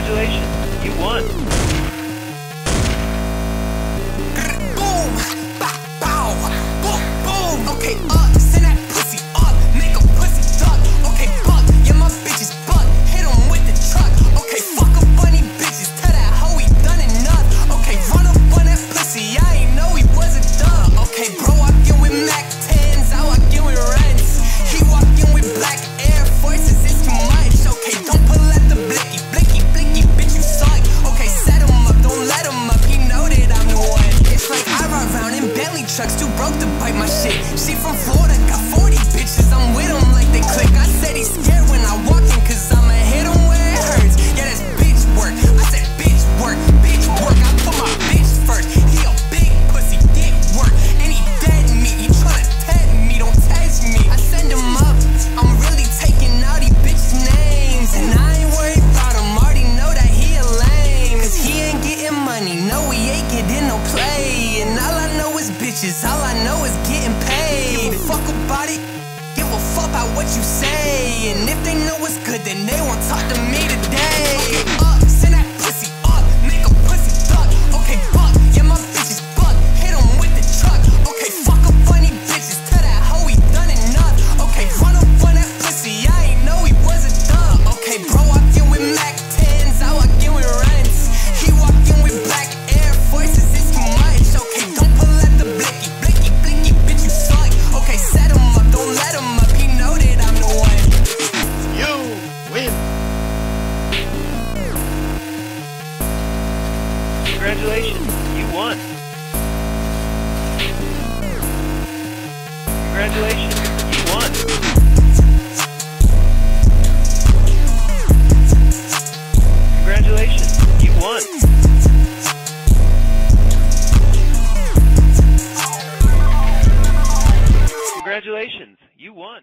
Congratulations, you won. Boom, bow, bow, boom, boom. Okay, up, send that pussy up, make a pussy duck. Okay, buck, yeah, my bitch is buck. Hit him with the truck. Okay, fuck a funny bitches, tell that hoe he done enough. Okay, run up on that pussy, I ain't know he wasn't done. Okay, bro. my shit. She from Florida, got 40 bitches. I'm with them like they click. I said he's scared when I walk in, cause I'ma hit him where it hurts. Yeah, that's bitch work. I said bitch work, bitch work. I put my bitch first. He a big pussy, dick work. And he dead me. He tryna tag me, don't touch me. I send him up. I'm really taking all these bitch names. And I ain't worried about him. Already know that he a lame. Cause he ain't getting money. No, he ain't getting no play. And I like bitches. All I know is getting paid. Give a fuck about it. Give a fuck about what you say. And if they know it's good, then they won't talk to me. Congratulations, you won. Congratulations, you won. Congratulations, you won. Congratulations, you won.